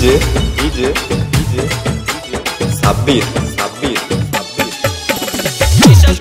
DJ DJ DJ Sabbir Sabbir Just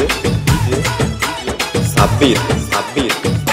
DJ, DJ, DJ, Sabir, Sabir.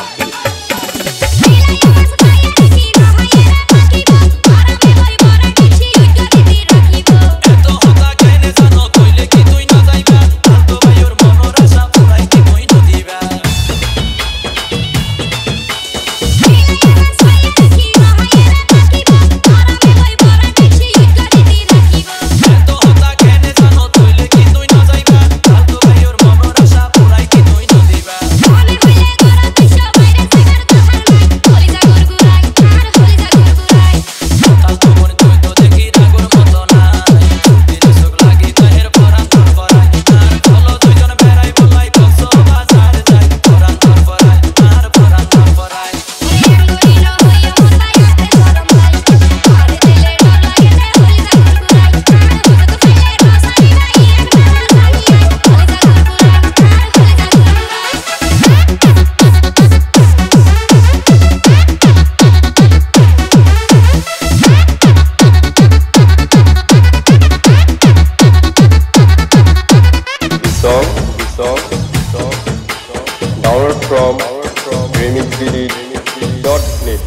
power from remixvideo.net.